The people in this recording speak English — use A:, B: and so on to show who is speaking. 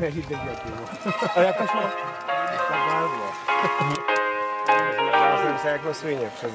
A: Nie idę jakiego.
B: A jakaś
A: ma... Zabawno. Czasem sobie jak na słynie przez...